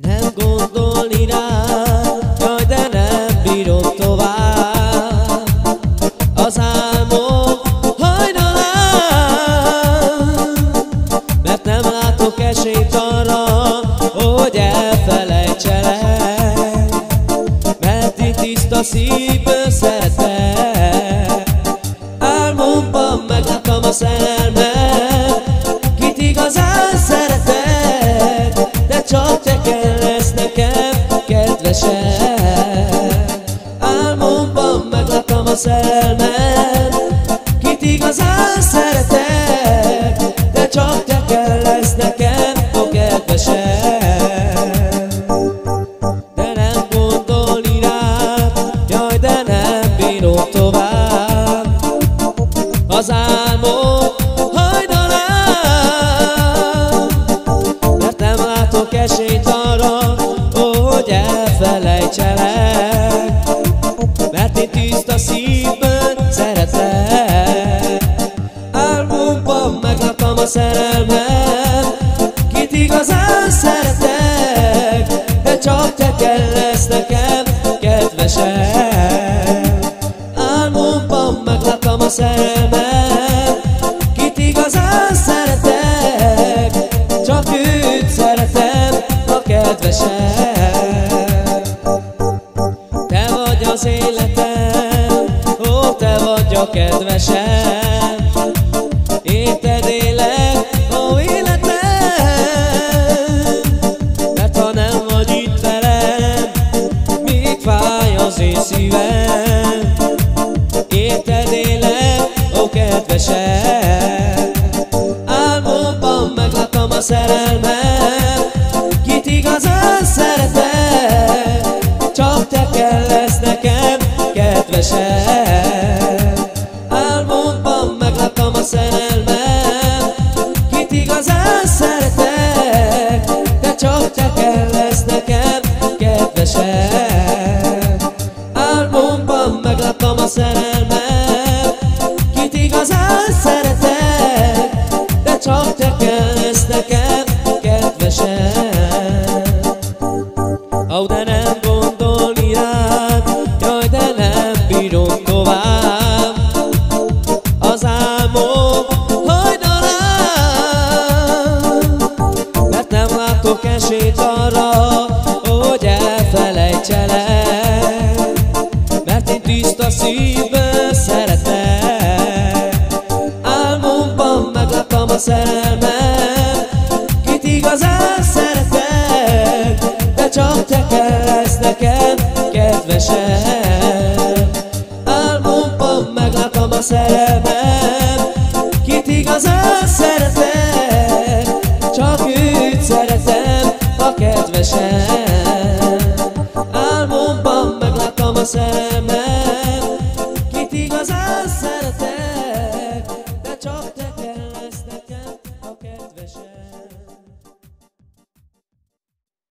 Nem gondolni rád, jaj, de nem bírom tovább. Az álmom hajnalán Mert nem látok esélyt arra, hogy elfelejtselek. Mert itt tiszta szívből szeretek. Álmomban meglátom a szerelmet kedvesem Álmomban meglátom a szerelmet Kit igazán szeretek De csak te kell lesz nekem a kedvesem. De nem gondolni rád, jaj, de nem bírom tovább. Az álmom hajnalán Mert nem látok esélyt szerelmet Kit igazán szeretek De csak te kell lesz nekem kedvesem. Álmomban meglátom a szerelmet. Kit igazán szeretek Csak őt szeretem a kedvesem. Te vagy az életem, ó, te vagy a kedvesem szerelmet. Kit igazán szeretek Csak te kell lesz nekem kedvesem Álmomban meglátom a szerelmet. Kit igazán szeretek De csak te kell lesz nekem kedvesem Álmomban meglátom a szerelmet Ó, de nem gondolni rád Jaj, de nem bírom tovább. Az álmom hajnalán Mert nem látok esélyt arra Hogy elfelejtselek. Mert én tiszta szívből szeretek. Álmomban meglátom a szerelmet nekem kedvesem. Álmomban meglátom a szerelmet Kit igazán szeretek Csak őt szeretem a kedvesem